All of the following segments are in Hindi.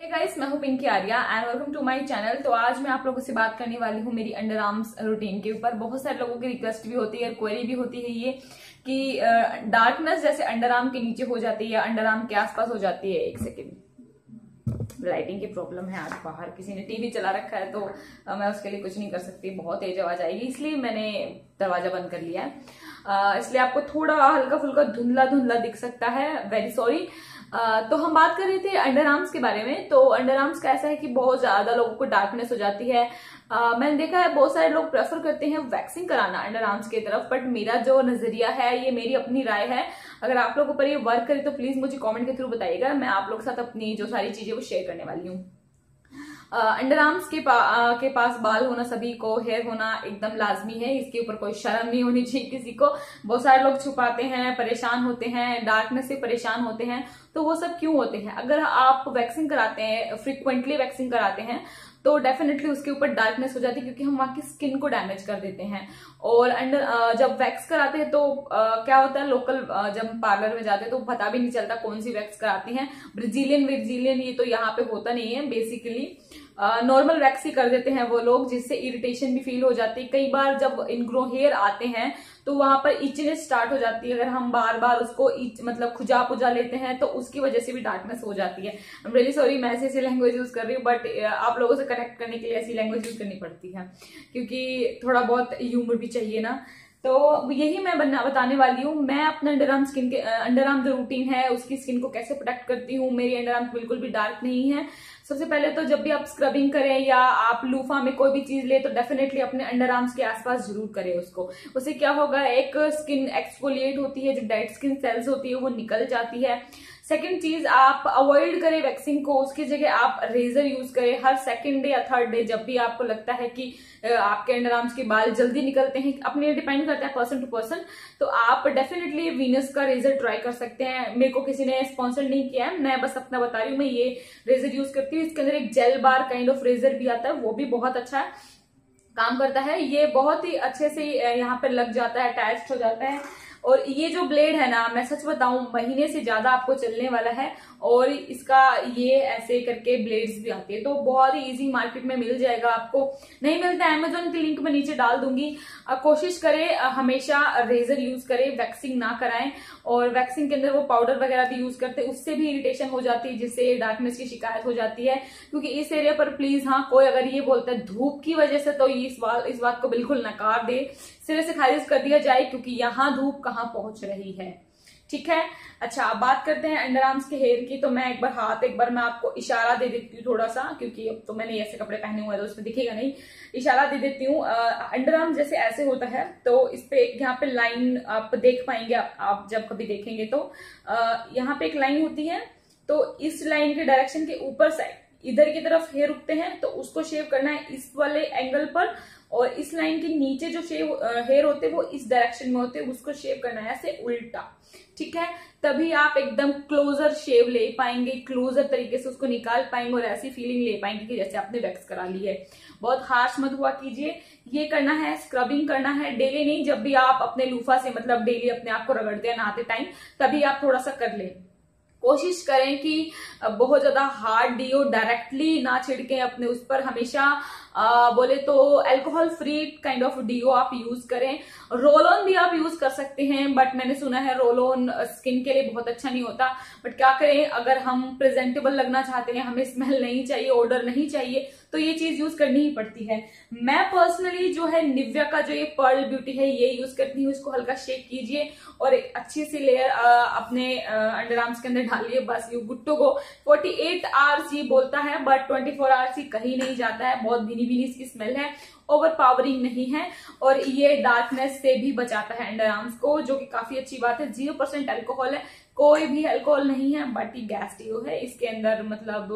गाइस मैं हूँ Pinky Arya and welcome to my channel तो आज मैं आप लोगों से बात करने वाली हूँ मेरी अंडर आर्म्स रूटीन के ऊपर। बहुत सारे लोगों की रिक्वेस्ट भी होती है क्वेरी भी होती है ये कि डार्कनेस जैसे अंडर आर्म के नीचे हो जाती है या अंडर आर्म के आसपास हो जाती है एक सेकेंड लाइटिंग की प्रॉब्लम है आज बाहर। किसी ने टीवी चला रखा है तो मैं उसके लिए कुछ नहीं कर सकती। बहुत तेज आवाज़ आएगी, इसलिए मैंने दरवाज़ा बंद कर लिया है। इसलिए आपको थोड़ा हल्का फुल्का धुंधला धुंधला दिख सकता है। वेरी सॉरी तो हम बात कर रहे थे अंडर आर्म्स के बारे में। तो अंडर आर्म्स का ऐसा है कि बहुत ज़्यादा लोगों को डार्कनेस हो जाती है। uh, मैंने देखा है बहुत सारे लोग प्रेफर करते हैं वैक्सिंग कराना अंडर आर्म्स की तरफ़ बट मेरा जो नज़रिया है ये मेरी अपनी राय है। अगर आप लोगों पर ये वर्क करे तो प्लीज़ मुझे कॉमेंट के थ्रू बताइएगा। मैं आप लोग के साथ अपनी जो सारी चीज़ें वो शेयर करने वाली हूँ। अंडर आर्म्स के, पा, के पास बाल होना सभी को हेयर होना एकदम लाजमी है। इसके ऊपर कोई शर्म नहीं होनी चाहिए किसी को। बहुत सारे लोग छुपाते हैं परेशान होते हैं डार्कनेस से परेशान होते हैं। तो वो सब क्यों होते हैं? अगर आप वैक्सिंग कराते हैं फ्रिक्वेंटली वैक्सिंग कराते हैं तो डेफिनेटली उसके ऊपर डार्कनेस हो जाती है क्योंकि हम वहाँ की स्किन को डैमेज कर देते हैं। और अंडर जब वैक्स कराते हैं तो क्या होता है लोकल जब पार्लर में जाते हैं तो पता भी नहीं चलता कौन सी वैक्स कराते हैं। ब्रिजीलियन विर्जीलियन ये तो यहाँ पे होता नहीं है बेसिकली नॉर्मल वैक्स ही कर देते हैं वो लोग जिससे इरिटेशन भी फील हो जाती है। कई बार जब इनग्रो हेयर आते हैं तो वहाँ पर इचनेस स्टार्ट हो जाती है। अगर हम बार बार उसको इच, मतलब खुजा पुजा लेते हैं तो उसकी वजह से भी डार्कनेस हो जाती है। रियली सॉरी मैं ऐसी ऐसी लैंग्वेज यूज़ कर रही हूँ बट आप लोगों से कनेक्ट करने के लिए ऐसी लैंग्वेज यूज़ करनी पड़ती है। क्योंकि थोड़ा बहुत ह्यूमर भी चाहिए ना। तो यही मैं बनना बताने वाली हूँ। मैं अपने अंडर आर्म स्किन के अंडर आर्म जो रूटीन है उसकी स्किन को कैसे प्रोटेक्ट करती हूँ मेरी अंडर आर्म बिल्कुल भी डार्क नहीं है। सबसे पहले तो जब भी आप स्क्रबिंग करें या आप लूफा में कोई भी चीज़ ले तो डेफिनेटली अपने अंडर आर्म्स के आसपास ज़रूर करें उसको। उससे क्या होगा, एक स्किन एक्सपोलिएट होती है, जो डेड स्किन सेल्स होती है, वो निकल जाती है। सेकेंड चीज़, आप अवॉइड करें वैक्सीन को। उसकी जगह आप रेजर यूज़ करें। हर सेकेंड डे या थर्ड डे जब भी आपको लगता है कि आपके अंडर आर्म्स के बाल जल्दी निकलते हैं, अपने डिपेंड करता है पर्सन टू पर्सन तो आप डेफिनेटली वीनस का रेजर ट्राई कर सकते हैं। मेरे को किसी ने स्पॉन्सर नहीं किया है, मैं बस अपना बता रही हूँ, मैं ये रेजर यूज़ करती हूँ इसके अंदर एक gel bar kind of razor भी आता है, वो भी बहुत अच्छा है काम करता है। ये बहुत ही अच्छे से यहाँ पर लग जाता है अटैच हो जाता है। और ये जो ब्लेड है ना, मैं सच बताऊँ, महीने से ज़्यादा आपको चलने वाला है और इसका ये ऐसे करके ब्लेड्स भी आती है। तो बहुत ही इजी मार्केट में मिल जाएगा आपको। नहीं मिलता अमेजोन के लिंक मैं नीचे डाल दूँगी। कोशिश करें हमेशा रेजर यूज़ करें वैक्सिंग ना कराएँ और वैक्सिंग के अंदर वो पाउडर वगैरह भी यूज़ करते हैं उससे भी इरिटेशन हो जाती है, जिससे डार्कनेस की शिकायत हो जाती है। क्योंकि इस एरिया पर प्लीज़ हाँ कोई अगर ये बोलता है धूप की वजह से तो इस बात इस बात को बिल्कुल नकार दे। सिरे से खारिज कर दिया जाए क्योंकि यहाँ धूप कहाँ पहुँच रही है। ठीक है? अच्छा अब बात करते हैं अंडर आर्म्स के हेयर की तो मैं एक बार हाथ एक बार मैं आपको इशारा दे देती हूँ थोड़ा सा क्योंकि अब तो मैंने ऐसे कपड़े पहने हुए हैं तो उसमें दिखेगा नहीं। इशारा दे देती हूँ अंडर आर्म जैसे ऐसे होता है तो इस पे यहाँ पे लाइन आप देख पाएँगे आप, आप जब कभी देखेंगे तो। अः यहाँ पे एक लाइन होती है तो इस लाइन के डायरेक्शन के ऊपर साइड इधर की तरफ़ हेयर उगते हैं तो उसको शेव करना है इस वाले एंगल पर और इस लाइन के नीचे जो शेव हेयर होते हैं, वो इस डायरेक्शन में होते हैं, उसको शेव करना है, ऐसे उल्टा। ठीक है? तभी आप एकदम क्लोजर शेव ले पाएँगे क्लोजर तरीके से उसको निकाल पाएँगे और ऐसी फीलिंग ले पाएँगे कि जैसे आपने वैक्स करा ली है। बहुत हार्श मत हुआ कीजिए। ये करना है स्क्रबिंग करना है डेली नहीं, जब भी आप अपने लूफा से मतलब डेली अपने आप को रगड़ते हैं, नहाते टाइम तभी आप थोड़ा सा कर ले। कोशिश करें कि बहुत ज़्यादा हार्ड डीओ डायरेक्टली ना छिड़कें अपने उस पर। हमेशा आ, बोले तो alcohol free kind of deo आप यूज़ करें। रोल ऑन भी आप यूज़ कर सकते हैं बट मैंने सुना है रोल ऑन स्किन के लिए बहुत अच्छा नहीं होता। बट क्या करें अगर हम प्रेजेंटेबल लगना चाहते हैं हमें स्मेल नहीं चाहिए ऑर्डर नहीं चाहिए तो ये चीज़ यूज़ करनी ही पड़ती है। मैं पर्सनली जो है निव्या का जो ये पर्ल ब्यूटी है ये यूज़ करती हूँ इसको हल्का शेक कीजिए और एक अच्छी सी लेयर अपने अंडर आर्म्स के अंदर डालिए बस यू गुड को। गो 48 आवर्स ये बोलता है बट 24 आवर्स ही कहीं नहीं जाता है बहुत भीनी भीनी इसकी स्मेल है ओवर पावरिंग नहीं है और ये डार्कनेस से भी बचाता है अंडर आर्म्स को, जो कि काफ़ी अच्छी बात है। ज़ीरो परसेंट एल्कोहल है, कोई भी एल्कोहल नहीं है बट ये गैस टीओ है। इसके अंदर मतलब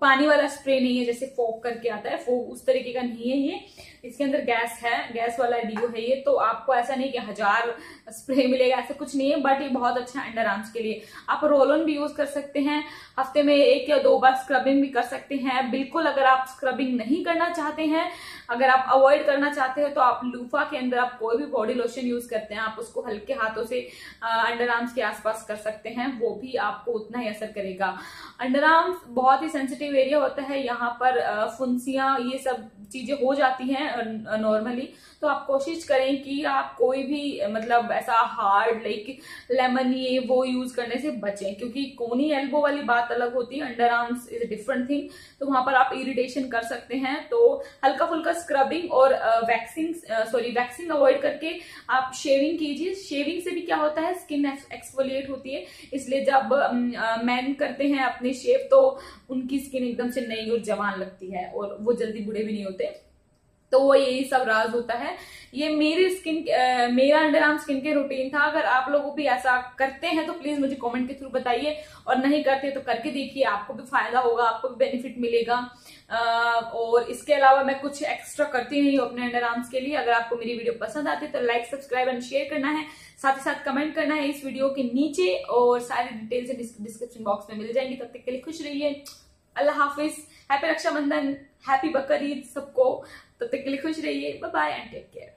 पानी वाला स्प्रे नहीं है, जैसे फोक करके आता है फोक उस तरीके का नहीं है ये। इसके अंदर गैस है, गैस वाला डीओ है ये तो आपको ऐसा नहीं कि हज़ार स्प्रे मिलेगा, ऐसा कुछ नहीं है बट ये बहुत अच्छा है अंडर आर्म्स के लिए। आप रोल ऑन भी यूज़ कर सकते हैं, हफ़्ते में एक या दो बार स्क्रबिंग भी कर सकते हैं। बिल्कुल अगर आप स्क्रबिंग नहीं करना चाहते हैं, अगर आप अवॉइड करना चाहते हैं तो आप लूफा के अंदर आप कोई भी बॉडी लोशन यूज़ करते हैं, आप उसको हल्के हाथों से अंडर आर्म्स के आसपास कर सकते हैं, वो भी आपको उतना ही असर करेगा। अंडर आर्म्स बहुत ही सेंसिटिव एरिया होता है, यहाँ पर फुंसियाँ, ये सब चीज़ें हो जाती हैं नॉर्मली तो आप कोशिश करें कि आप कोई भी मतलब ऐसा हार्ड लाइक लेमन ये वो यूज़ करने से बचें, क्योंकि कोनी एल्बो वाली बात अलग होती है under arms is different thing तो वहाँ पर आप इरिटेशन कर सकते हैं तो हल्का फुल्का स्क्रबिंग और वैक्सिंग सॉरी वैक्सिंग अवॉइड करके आप शेविंग कीजिए। शेविंग से भी क्या होता है स्किन एक्सफोलिएट होती है, इसलिए जब मैन करते हैं अपने शेव तो उनकी स्किन एकदम से नई और जवान लगती है और वो जल्दी बुढ़े भी नहीं होते। तो वो यही सब राज होता है। ये मेरी स्किन मेरा अंडर आर्म स्किन के रूटीन था। अगर आप लोगों भी ऐसा करते हैं तो प्लीज़ मुझे कमेंट के थ्रू बताइए। और नहीं करते तो करके देखिए। आपको भी फ़ायदा होगा, आपको भी बेनिफिट मिलेगा। और इसके अलावा मैं कुछ एक्स्ट्रा करती नहीं हूँ अपने अंडर आर्म्स के लिए। अगर आपको मेरी वीडियो पसंद आती है तो लाइक सब्सक्राइब एंड शेयर करना है। साथ ही साथ कमेंट करना है इस वीडियो के नीचे। और सारी डिटेल्स डिस्क्रिप्शन बॉक्स में मिल जाएँगी। तब तक के लिए खुश रहिए। अल्लाह हाफिज। हैप्पी रक्षाबंधन। हैप्पी बकर ईद सबको। तब तक के लिए खुश रहिए। Bye bye and take care